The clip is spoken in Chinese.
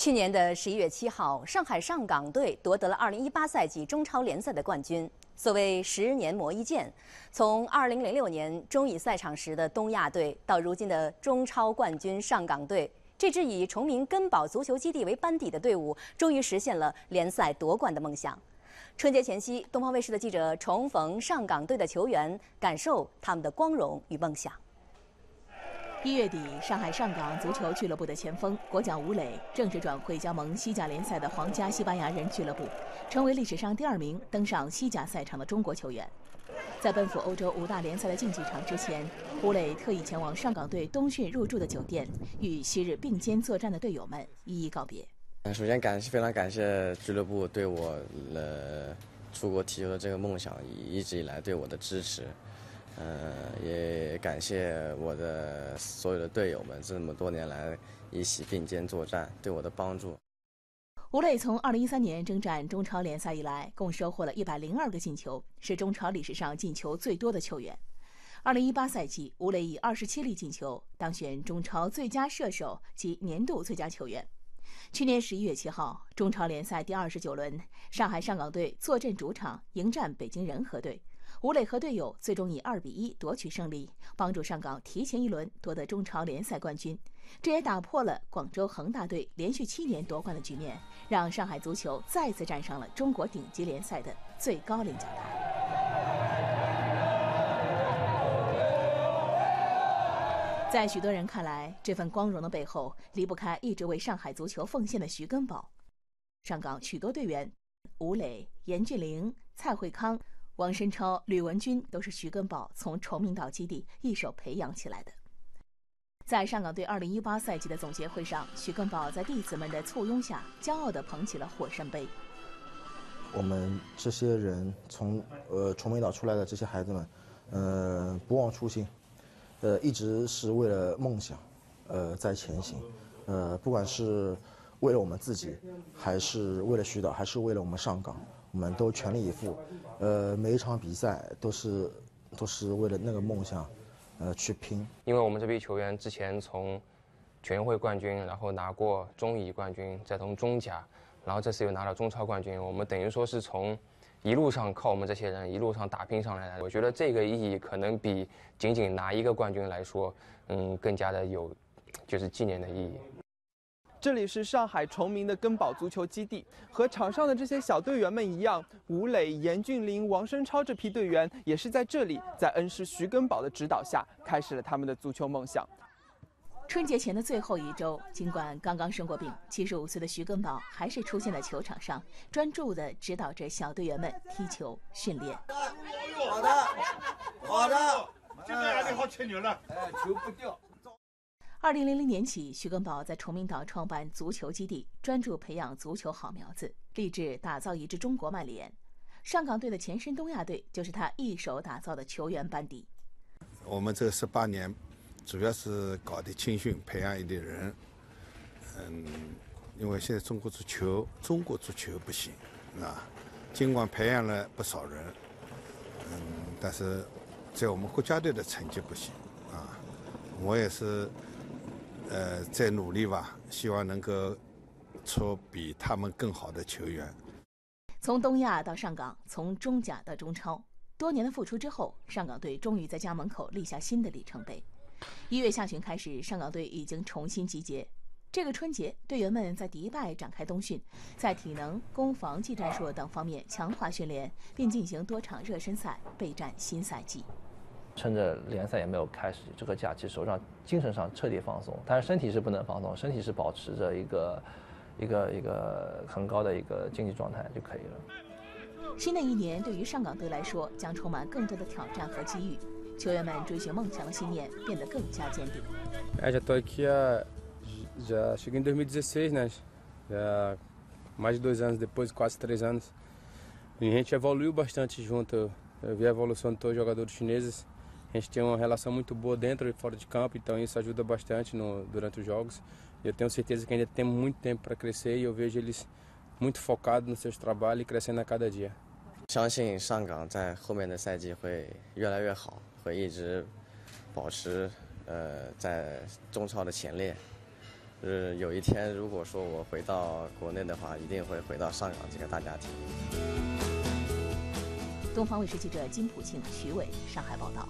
去年的十一月七号，上海上港队夺得了二零一八赛季中超联赛的冠军。所谓十年磨一剑，从二零零六年中乙赛场时的东亚队，到如今的中超冠军上港队，这支以崇明根宝足球基地为班底的队伍，终于实现了联赛夺冠的梦想。春节前夕，东方卫视的记者重逢上港队的球员，感受他们的光荣与梦想。一月底，上海上港足球俱乐部的前锋国脚吴磊正式转会加盟西甲联赛的皇家西班牙人俱乐部，成为历史上第二名登上西甲赛场的中国球员。在奔赴欧洲五大联赛的竞技场之前，吴磊特意前往上港队冬训入住的酒店，与昔日并肩作战的队友们一一告别。首先感谢，非常感谢俱乐部对我呃出国踢球的这个梦想一直以来对我的支持。呃，也感谢我的所有的队友们这么多年来一起并肩作战对我的帮助。吴磊从2013年征战中超联赛以来，共收获了一百零二个进球，是中超历史上进球最多的球员。2018赛季，吴磊以二十七粒进球当选中超最佳射手及年度最佳球员。去年十一月七号，中超联赛第二十九轮，上海上港队坐镇主场迎战北京人和队。吴磊和队友最终以二比一夺取胜利，帮助上港提前一轮夺得中超联赛冠军。这也打破了广州恒大队连续七年夺冠的局面，让上海足球再次站上了中国顶级联赛的最高领奖台。在许多人看来，这份光荣的背后离不开一直为上海足球奉献的徐根宝。上港许多队员，吴磊、严俊凌、蔡慧康。王申超、吕文君都是徐根宝从崇明岛基地一手培养起来的。在上港队2018赛季的总结会上，徐根宝在弟子们的簇拥下，骄傲地捧起了火山杯。我们这些人从呃崇明岛出来的这些孩子们，呃不忘初心，呃一直是为了梦想，呃在前行，呃不管是为了我们自己，还是为了徐导，还是为了我们上港。我们都全力以赴，呃，每一场比赛都是都是为了那个梦想，呃，去拼。因为我们这批球员之前从全运会冠军，然后拿过中乙冠军，再从中甲，然后这次又拿了中超冠军。我们等于说是从一路上靠我们这些人一路上打拼上来的。我觉得这个意义可能比仅仅拿一个冠军来说，嗯，更加的有就是纪念的意义。这里是上海崇明的根宝足球基地，和场上的这些小队员们一样，吴磊、严俊凌、王申超这批队员也是在这里，在恩师徐根宝的指导下，开始了他们的足球梦想。春节前的最后一周，尽管刚刚生过病，七十五岁的徐根宝还是出现在球场上，专注地指导着小队员们踢球训练。好的，好的，今天还得好吹牛了，哎，球不掉。二零零零年起，徐根宝在崇明岛创办足球基地，专注培养足球好苗子，立志打造一支中国曼联。上港队的前身东亚队就是他一手打造的球员班底。我们这十八年，主要是搞的青训，培养一点人。嗯，因为现在中国足球，中国足球不行啊，尽管培养了不少人，嗯，但是在我们国家队的成绩不行啊。我也是。呃，在努力吧，希望能够出比他们更好的球员。从东亚到上港，从中甲到中超，多年的付出之后，上港队终于在家门口立下新的里程碑。一月下旬开始，上港队已经重新集结。这个春节，队员们在迪拜展开冬训，在体能、攻防、技战术等方面强化训练，并进行多场热身赛，备战新赛季。趁着联赛也没有开始，这个假期手上精神上彻底放松，但是身体是不能放松，身体是保持着一个一个一个很高的一个竞技状态就可以了。新的一年对于上港队来说将充满更多的挑战和机遇，球员们追寻梦想的信念变得更加坚定。É, já estou aqui a já cheguei em 2016, né? Já mais de dois anos depois, quase três anos. A gente evoluiu bastante junto. Eu vi a evolução de todos os jogadores chineses. A gente tem uma relação muito boa dentro e fora de campo, então isso ajuda bastante no, durante os jogos. Eu tenho certeza que ainda tem muito tempo para crescer e eu vejo eles muito focados nos seus trabalhos e crescendo a cada dia. 相信上港在后面的赛季会越来越好，会一直保持呃在中超的前列。 是有一天如果说我回到国内的话，一定会回到上港这个大家庭。东方卫视记者金普庆、徐伟上海报道。